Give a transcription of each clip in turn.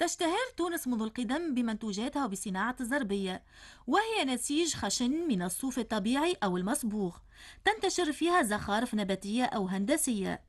تشتهر تونس منذ القدم بمنتوجاتها وبصناعة الزربية وهي نسيج خشن من الصوف الطبيعي أو المصبوغ تنتشر فيها زخارف نباتية أو هندسية.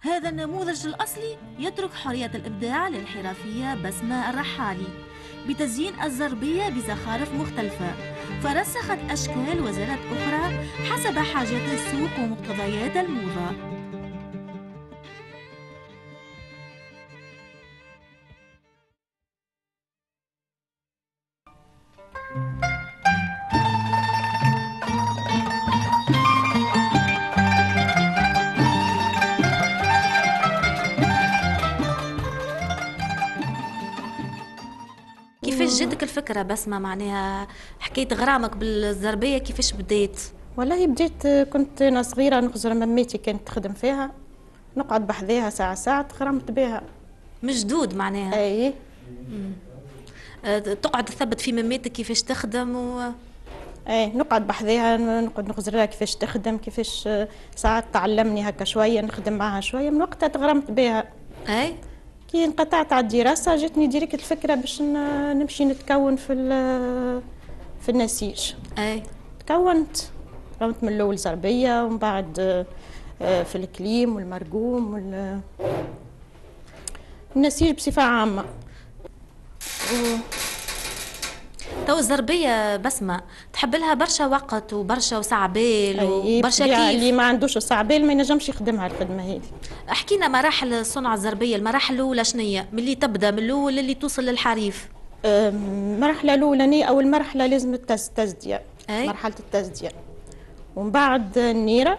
هذا النموذج الأصلي يترك حرية الإبداع للحرفية بسمة الرحالي بتزيين الزربية بزخارف مختلفة فرسخت أشكال وزارات أخرى حسب حاجات السوق ومقتضيات الموضة. كيفاش جاتك الفكرة بسمة؟ معناها حكاية غرامك بالزربية كيفاش بديت؟ والله بديت كنت أنا صغيرة نخزر مميتي كانت تخدم فيها نقعد بحذاها ساعة ساعة تغرمت بها مجدود معناها. أي. أه، تقعد تثبت في مميتك كيفاش تخدم و أي نقعد بحذاها نقعد نخزر لها كيفاش تخدم كيفاش ساعات تعلمني هكا شوية نخدم معها شوية من وقتها تغرمت بها أي. كي انقطعت على الدراسة جاتني directe الفكرة باش نمشي نتكون في في النسيج. أي. تكونت. تكونت من الأول زربية ومن بعد آه، في الكليم والمرقوم وال النسيج بصفة عامة. و... تو الزربية بسمة. تحب لها برشا وقت وبرشا وسع بال وبرشا كيف؟ اللي ما عندوش وسع بال ما ينجمش يخدمها الخدمة هذه. احكينا مراحل صنع الزربية المراحل الأولى شنية من اللي تبدأ من الأول اللي توصل للحريف. المرحلة الأولانية أول مرحلة لازم التسدية أي؟ مرحلة التسدية. ومن بعد النيرة.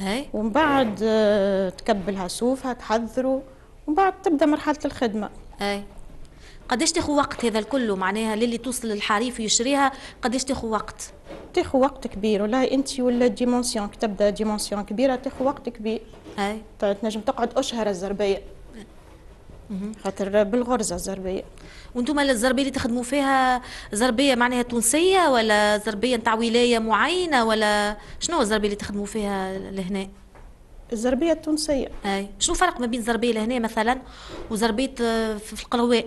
أي؟ ومن بعد آه، تكب لها صوفها تحضره ومن بعد تبدأ مرحلة الخدمة. أي. قداش تاخذ وقت هذا الكل؟ معناها للي توصل للحريف ويشريها قداش تاخذ وقت؟ تاخذ وقت كبير والله أنت وال dimension تبدا dimension كبيرة تاخذ وقت كبير. أي. تنجم تقعد أشهر الزربية. خاطر بالغرزة الزربية. وأنتم الزربية اللي تخدموا فيها زربية معناها تونسية ولا زربية نتاع ولاية معينة ولا شنو الزربية اللي تخدموا فيها لهنا؟ الزربية التونسية. أي. شنو الفرق ما بين زربيه لهنا مثلا وزربية في القلوان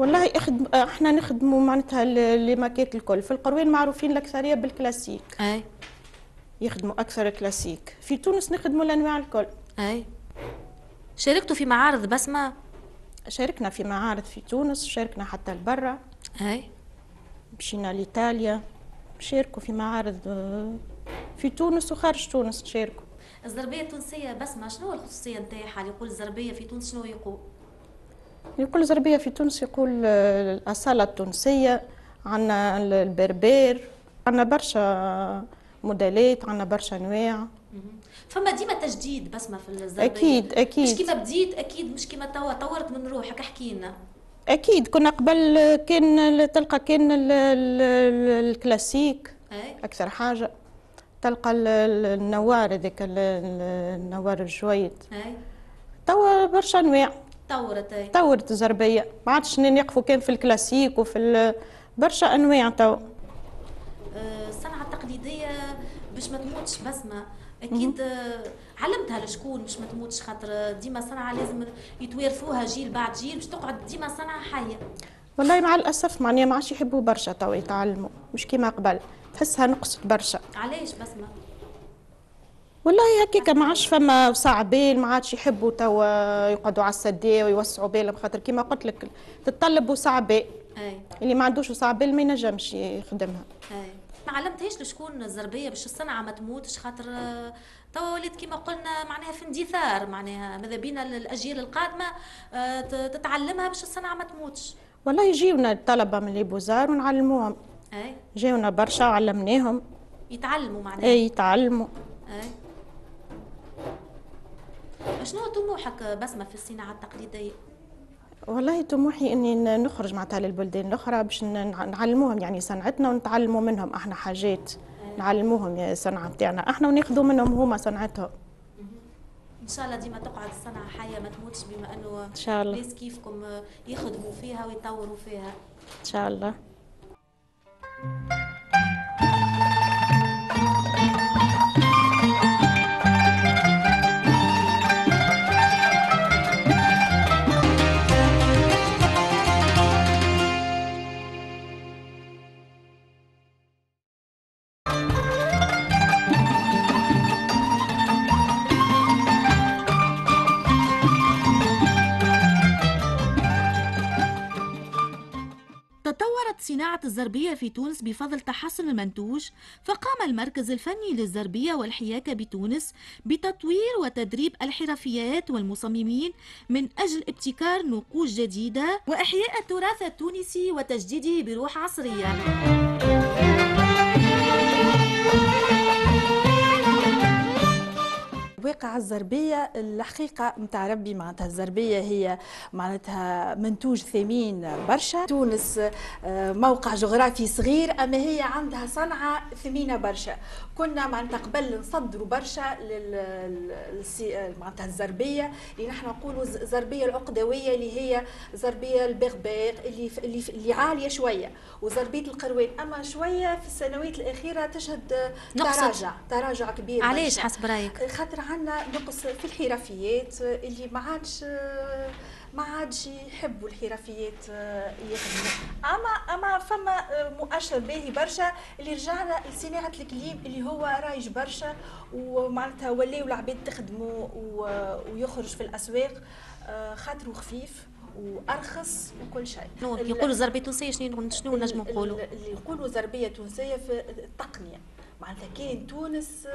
والله اخدم إحنا نخدموا معناتها لي ماكيت الكل. في القروين معروفين الأكثرية بالكلاسيك. أي. يخدموا أكثر كلاسيك في تونس نخدموا الانواع الكل. أي. شاركتوا في معارض بسمة؟ شاركنا في معارض في تونس شاركنا حتى لبرا. أي. مشينا لإيطاليا. شاركوا في معارض آه، في تونس وخارج تونس نشاركوا الزربية التونسية بسمة شنو الخصوصية نتاعها؟ يقول الزربية في تونس شنو يقول؟ يقول زربية في تونس يقول آه، الأصالة التونسية عندنا البربير عندنا برشا موديلات عندنا برشا أنواع. فما ديما تجديد بسمة في الزربية. أكيد أكيد. مش كيما بديت أكيد مش كيما توا طورت من روحك احكي لنا. أكيد كنا قبل كان تلقى كان الكلاسيك. أي. أكثر حاجة. تلقى النوار هذاك النوار الجويد. أي. توا برشا أنواع. تطورت تطورت الزربيه ما عادش نقفوا كان في الكلاسيك وفي برشا أنواع تو. الصنعه التقليديه باش ما تموتش بسمة. أكيد آه، علمتها لشكون باش ما تموتش خاطر ديما صنعة لازم يتوارثوها جيل بعد جيل باش تقعد ديما صنعة حية. والله مع الأسف معناها ما عادش يحبوا برشا تو يتعلموا. مش كيما قبل. تحسها نقصت برشا. علاش بسمة؟ والله هكاك ما عادش فما صعبين ما عادش يحبوا توا يقعدوا على السدية ويوسعوا بالهم خاطر كيما قلت لك تتطلب أي. اللي ما عندوش صعبة ما ينجمش يخدمها. أي. ما علمتهاش لشكون الزربية باش الصنعة ما تموتش خاطر توا ولات كيما قلنا معناها في اندثار معناها ماذا بينا الأجيال القادمة آه، تتعلمها باش الصنعة ما تموتش. والله يجيونا الطلبة من لي بوزار ونعلموهم. أي. جاونا برشا وعلمناهم يتعلموا معناها. أي يتعلموا. أي. شنو طموحك بسمة في الصناعة التقليدية؟ والله طموحي إني نخرج معناتها للبلدان الأخرى باش نعلموهم يعني صنعتنا ونتعلموا منهم. أحنا حاجات نعلموهم يا الصنعه نتاعنا أحنا وناخذوا منهم هما صنعتهم. إن شاء الله ديما تقعد الصنعة حية ما تموتش بما إنه إن شاء الله. ناس كيفكم يخدموا فيها ويطوروا فيها. إن شاء الله. صناعة الزربية في تونس بفضل تحسن المنتوج فقام المركز الفني للزربية والحياكة بتونس بتطوير وتدريب الحرفيات والمصممين من أجل ابتكار نقوش جديدة وإحياء التراث التونسي وتجديده بروح عصرية. واقع الزربية الحقيقة متاع ربي معناتها الزربية هي معناتها منتوج ثمين برشا. تونس آه، موقع جغرافي صغير أما هي عندها صنعة ثمينة برشا. كنا معناتها قبل نصدروا برشا معناتها الزربية اللي نحن نقولوا الزربية العقدوية اللي هي زربية البغباغ اللي اللي اللي عالية شوية وزربية القروان. أما شوية في السنوات الأخيرة تشهد تراجع تراجع كبير علاش؟ حسب رأيك؟ خاطر عندنا نقص في الحرفيات اللي ما عادش ما عادش يحبوا الحرفيات يخدموا. اما أما فما مؤشر باهي برشا اللي رجعنا لصناعة الكليم اللي هو رايج برشا ومعناتها ولاو العباد تخدموا ويخرج في الأسواق خاطره خفيف وأرخص وكل شيء. يقولوا زربيه تونسيه شنو شنو نجم نقولوا اللي يقولوا زربيه تونسيه في التقنية. معناتها كان تونس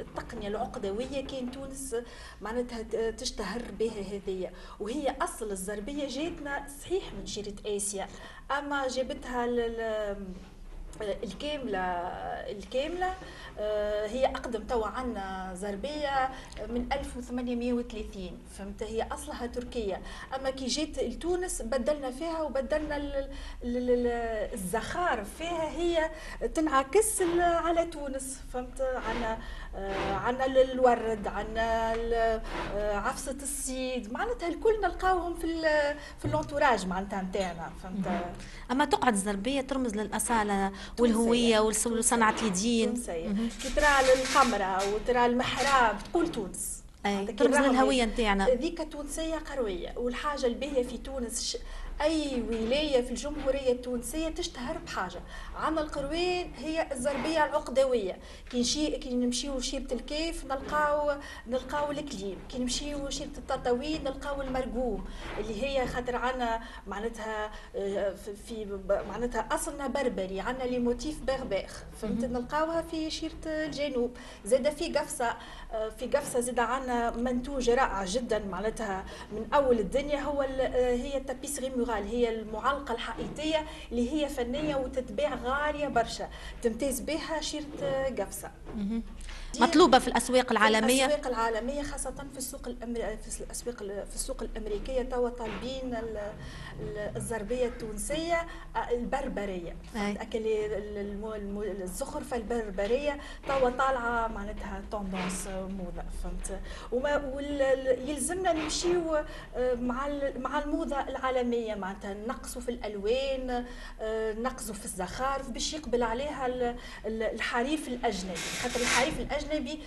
التقنية العقدوية كان تونس معناتها تشتهر بها هذيا. وهي أصل الزربية جاتنا صحيح من شيره آسيا أما جابتها الكاملة الكاملة آه، هي أقدم توا عندنا زربية من 1830 فهمت؟ هي أصلها تركية. أما كي جيت لتونس بدلنا فيها وبدلنا الزخارف فيها هي تنعكس على تونس فهمت؟ آه، عندنا الورد عندنا آه، عفسة الصيد معناتها الكل نلقاوهم في في l'entourage معناتها نتاعنا فهمت؟ أما تقعد الزربية ترمز للاصاله والهوية وصنعه اليدين كي ترى القمرة وترى المحراب تقول تونس. ترمز للهوية نتاعنا. ذيك تونسية قروية والحاجة الباهية في تونس أي ولاية في الجمهورية التونسية تشتهر بحاجة. عندنا القيروان هي الزربية العقدوية. كي نشي كي نمشيو شيرة الكاف نلقاو نلقاو الكليم. كي نمشيو شيرة التطاوين نلقاو المرقوم. اللي هي خاطر عندنا معناتها آه، في معناتها أصلنا بربري عندنا les motifs berbères فهمت؟ نلقاوها في شيره الجنوب. زاده في قفصة. في قفصة زاده عندنا منتوج رائع جدا معناتها من أول الدنيا هو آه، هي ال tapisserie murale هي المعلقة الحائطية اللي هي فنية وتتباع غالية برشا. تمتاز بها شيره قفصة. مطلوبة في الأسواق العالميه في الأسواق العالمية؟ خاصة في السوق الأمري... في الأسواق في السوق الأمريكية توا طالبين الزربية التونسية البربرية. اكل الزخرفة البربرية توا طالعة معناتها توندونس موضه فهمت؟ وما يلزمنا نمشيو آه، مع مع الموضة العالمية معناتها نقصوا في الألوان آه، نقصوا في الزخارف باش يقبل عليها الحريف الأجنبي. خاطر الحريف الأجنبي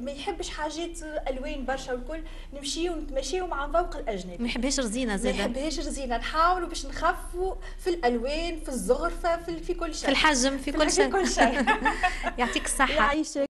ما يحبش حاجات ألوان برشا والكل. نمشيو نتمشيو مع ذوق الأجنبي. ما يحبهاش رزينة زاده ما يحبهاش رزينة. نحاولوا باش نخفوا في الألوان في الزخرفه في, في كل شيء. في الحجم في, في كل شيء. في كل شيء. يعطيك الصحة. يعيشك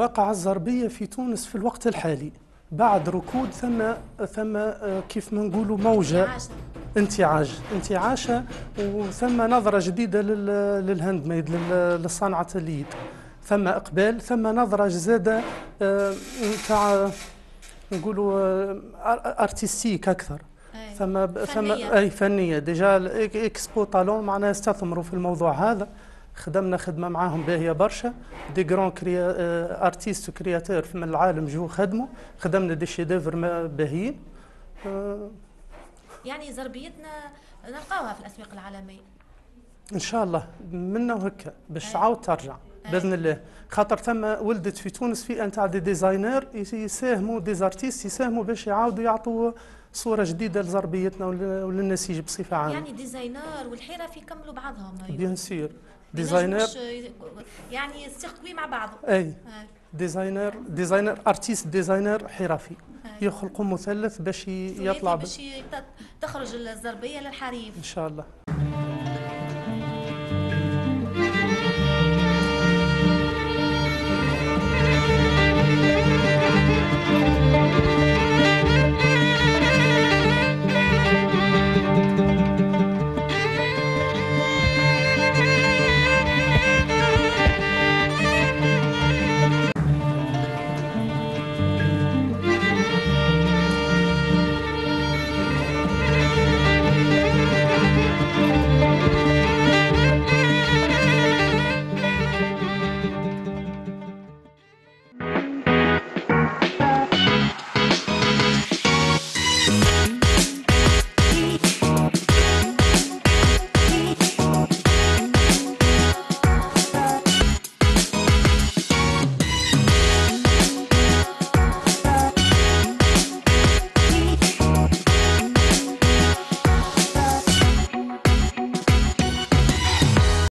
واقع الزربية في تونس في الوقت الحالي. بعد ركود ثم ثم آه، كيف ما نقولوا موجة. انتعاج انتعاشة وثم نظرة جديدة لل hand made لصنعة اليد ثم إقبال ثم نظرة زادة آه، تاع نقولوا آه، artistique أكثر. ثم ثم أي فنية. déjà expo Talan معناها استثمروا في الموضوع هذا. خدمنا خدمة معاهم باهية برشا. des grands créa artistes و créateurs من العالم جو خدموا. خدمنا des chefs-d'œuvre باهيين. آه. يعني زربيتنا نلقاوها في الأسواق العالمية. إن شاء الله. منا وهكا باش تعاود ترجع. بإذن الله. خاطر ثم ولدت في تونس فئه نتاع des designers يساهموا des artistes يساهموا باش يعاودوا يعطوا صورة جديدة لزربيتنا ول- وللنسيج بصفة عامة. يعني ديزاينر والحرف يكملوا بعضهم. بيان ما ديزاينر يعني السيركوي مع بعضه اي. ديزاينر ديزاينر ارتيست ديزاينر حرفي. يخلقوا مثلث باش يطلع باش تخرج الزربيه للحريف ان شاء الله